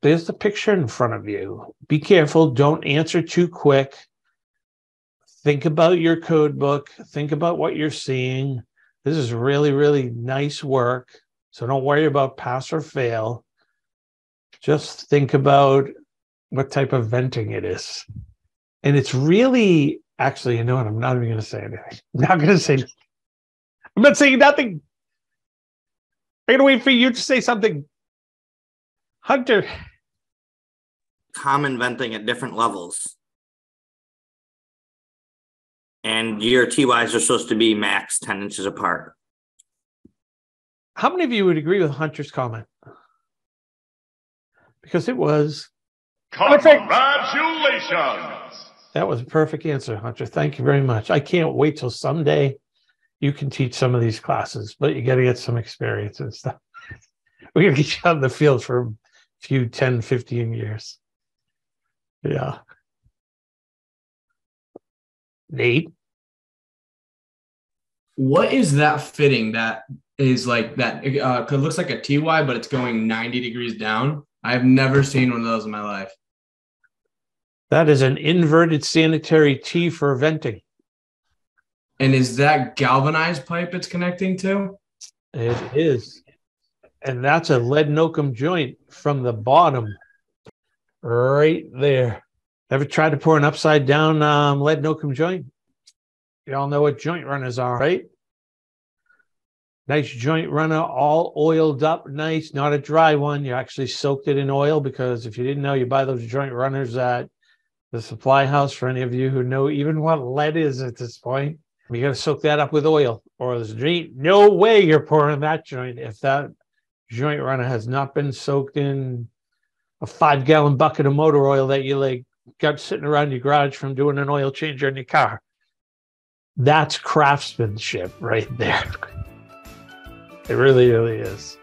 There's the picture in front of you. Be careful. Don't answer too quick. Think about your code book. Think about what you're seeing. This is really, really nice work. So don't worry about pass or fail. Just think about what type of venting it is. And it's really, actually, you know what? I'm not even going to say anything. I'm not going to say, I'm not saying nothing. I'm going to wait for you to say something. Hunter. Common venting at different levels. And your TYs are supposed to be max 10 inches apart. How many of you would agree with Hunter's comment? Because it was Congratulations! That was a perfect answer, Hunter. Thank you very much. I can't wait till someday you can teach some of these classes, but you got to get some experience and stuff. We're going to get you out in the field for a few 10, 15 years. Yeah. Nate? What is that fitting that is like that? Uh, it looks like a TY, but it's going 90 degrees down. I've never seen one of those in my life. That is an inverted sanitary tee for venting. And is that galvanized pipe it's connecting to? It is. And that's a lead oakum joint from the bottom right there. Ever tried to pour an upside down um, lead oakum joint? You all know what joint runners are, right? Nice joint runner, all oiled up, nice, not a dry one. You actually soaked it in oil because if you didn't know, you buy those joint runners at the supply house for any of you who know even what lead is at this point. You got to soak that up with oil, or there's no way you're pouring that joint if that joint runner has not been soaked in a five gallon bucket of motor oil that you like got sitting around your garage from doing an oil change on your car. That's craftsmanship right there. It really, really is.